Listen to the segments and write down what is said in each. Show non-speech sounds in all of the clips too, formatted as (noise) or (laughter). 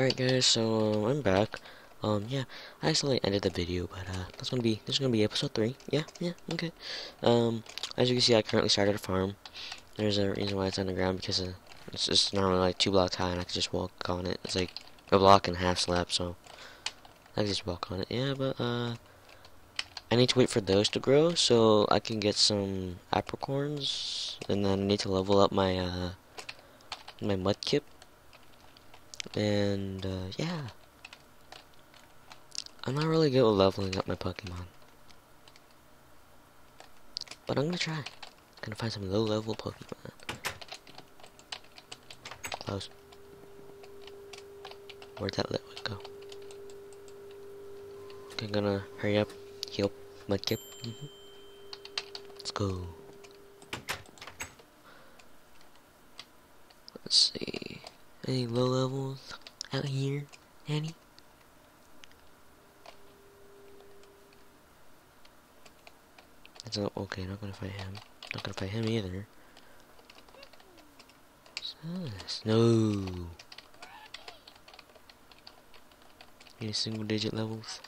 Alright guys, so um, I'm back. Um, yeah, I accidentally ended the video, but uh, that's gonna be this is gonna be episode three. Yeah, yeah, okay. Um, as you can see, I currently started a farm. There's a reason why it's underground because uh, it's just normally like two blocks high, and I can just walk on it. It's like a block and a half slab, so I can just walk on it. Yeah, but uh, I need to wait for those to grow so I can get some apricorns, and then I need to level up my uh my mudkip and, uh, yeah. I'm not really good with leveling up my Pokemon. But I'm gonna try. Gonna find some low level Pokemon. Close. Where'd that liquid go? Okay, I'm gonna hurry up, heal Mudkip. Mm -hmm. Let's go. Let's see. Any low levels out here? Any? It's not okay, not gonna fight him. Not gonna fight him either. What's No. Any single digit levels?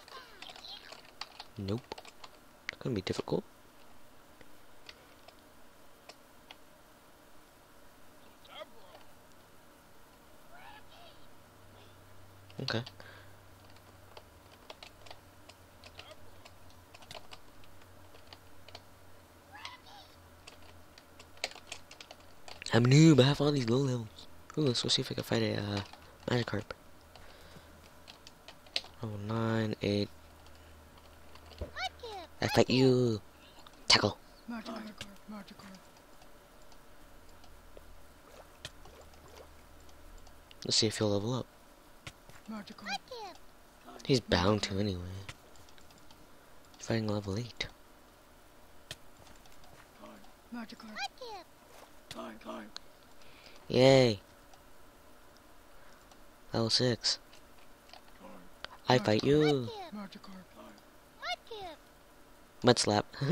Nope. It's gonna be difficult. Okay. I'm but I have all these low levels. Ooh, let's go see if I can fight a uh, Magikarp. Oh, nine, eight. I fight you. Tackle. Let's see if he'll level up. He's bound to anyway. Fighting level 8. Yay! Level 6. I fight you! Mud slap. (laughs)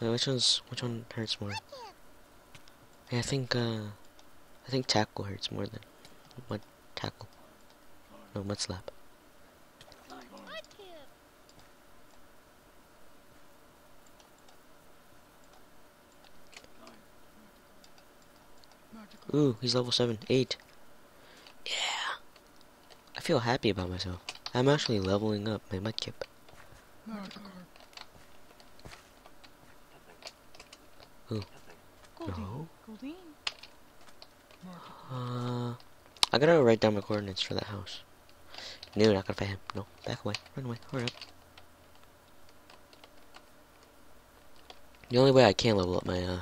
Wait, which one's which one hurts more? Yeah, I think uh I think tackle hurts more than mud tackle. No, mud slap. Ooh, he's level 7. 8. Yeah. I feel happy about myself. I'm actually leveling up my mudkip. Ooh. No. Uh, I gotta write down my coordinates for that house. No, not gonna fight him. No, back away. Run away. Hurry up. The only way I can level up my uh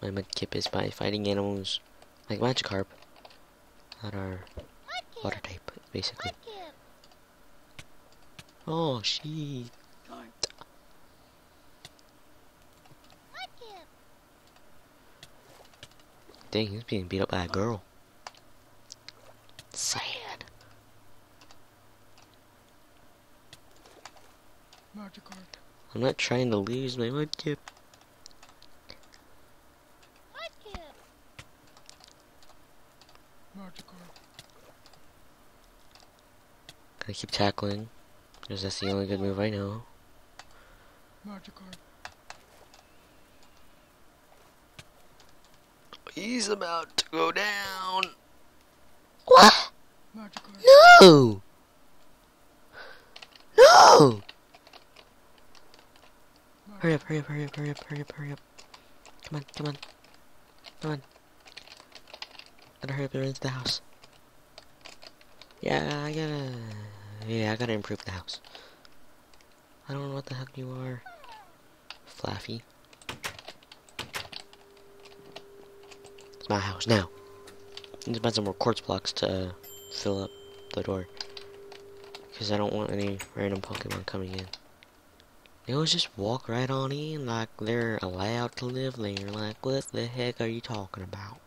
my mudkip is by fighting animals like Magikarp that are water type, basically. Oh, she. Dang, he's being beat up by a girl. Sad. I'm not trying to lose my mudkip. Gotta keep tackling, because that's the only good move I know. He's about to go down. What? No! No! Hurry up, hurry up, hurry up, hurry up, hurry up, hurry up. Come on, come on. Come on. Gotta hurry up and into the house. Yeah, I gotta... Yeah, I gotta improve the house. I don't know what the heck you are. Flaaffy. It's my house now. Need to find some more quartz blocks to fill up the door. Because I don't want any random Pokemon coming in. They always just walk right on in like they're allowed to live there. Like, what the heck are you talking about?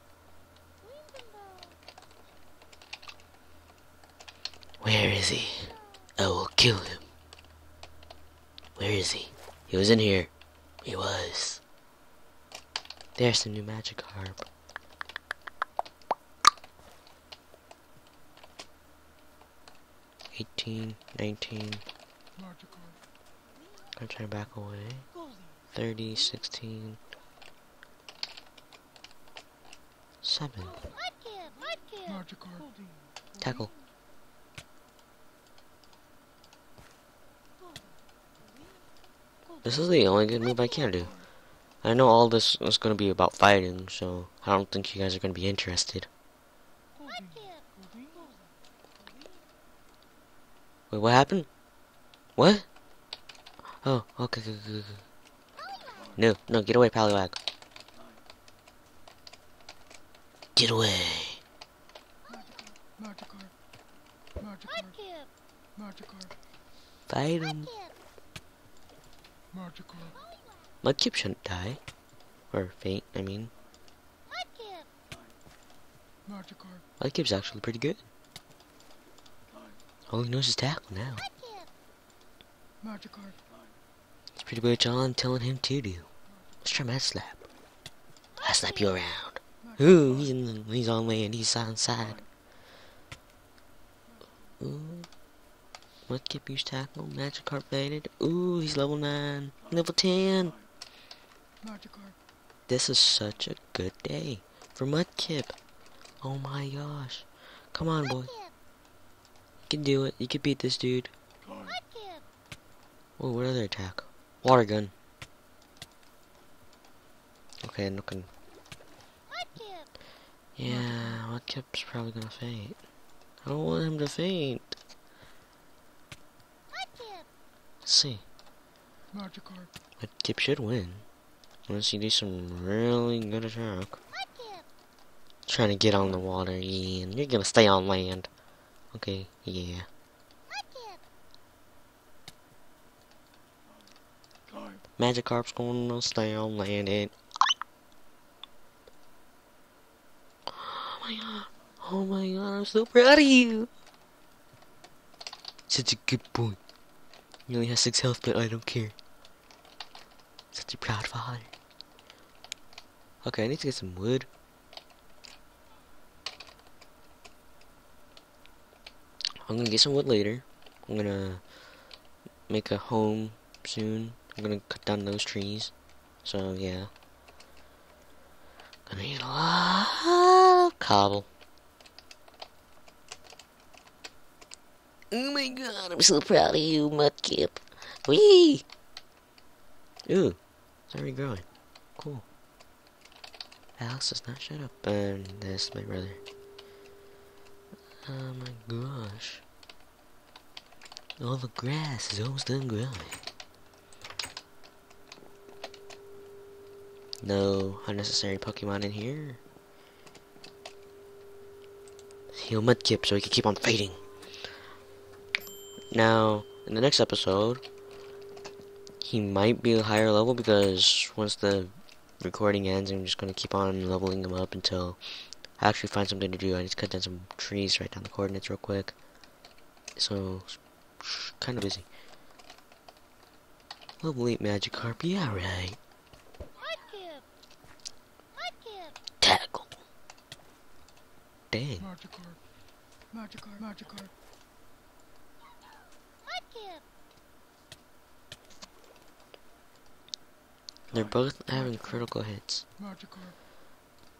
Where is he? I will kill him. Where is he? He was in here. He was. There's some new Magikarp. 18, 19. I'm trying to back away. 30, 16. 7. Tackle. This is the only good move I can do. I know all this is going to be about fighting, so I don't think you guys are going to be interested. Wait, what happened? What? Oh, okay, okay, okay, okay. No, no, get away, Poliwag. Get away. Fight him. Mudkip shouldn't die. Or faint, I mean. Mudkip's actually pretty good. All he knows is tackle now. It's pretty much all I'm telling him to do. Let's try Mud Slap. I slap you around. Ooh, he's, in the, he's on land, he's on side. Ooh. Mudkip use tackle, Magikarp faded. Ooh, he's level 9. Level 10. This is such a good day for Mudkip. Oh my gosh. Come on, boy. You can do it. You can beat this dude. Oh, what other attack? Water gun. Okay, I'm looking. Yeah, Mudkip's probably gonna faint. I don't want him to faint. Let's see. Mudkip should win. Unless you do some really good attack. Trying to get on the water, yeah. You're gonna stay on land. Okay, yeah. Magikarp's gonna stay on land and... Oh my god. Oh my god, I'm so proud of you. Such a good boy. He only has six health, but I don't care. Such a proud father. Okay, I need to get some wood. I'm gonna get some wood later. I'm gonna make a home soon. I'm gonna cut down those trees. So, yeah. Gonna need a lot of cobble. Oh my god, I'm so proud of you, Mudkip. Wee! Ooh, it's already growing. Cool. Alex does not shut up. Um, and that's my brother. Oh my gosh. All the grass is almost done growing. No unnecessary Pokemon in here. Heal Mudkip so he can keep on fighting. Now, in the next episode, he might be a higher level because once the recording ends, I'm just going to keep on leveling him up until I actually find something to do. I need to cut down some trees, write down the coordinates real quick. So, kind of busy. Level 8 Magikarp, yeah, right. Tackle. Dang. Magikarp. Magikarp. Magikarp. They're both having critical hits. Magikarp.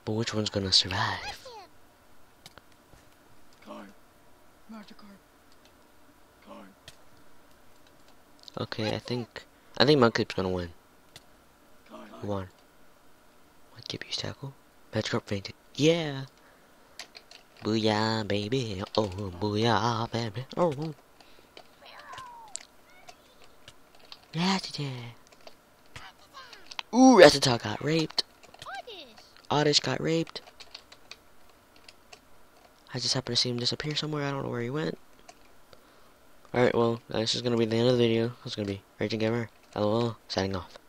But which one's gonna survive? Karp. Magikarp. Karp. Okay, I think I think Mudkip's gonna win. Won? Mudkip use tackle. Magikarp fainted. Yeah. Booyah, baby. Oh, booyah, baby. Oh. Rattata. Ooh, Rattata got raped. Oddish got raped. I just happened to see him disappear somewhere. I don't know where he went. Alright, well, this is going to be the end of the video. It's going to be Raging Gamer, LOL, signing off.